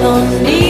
don't need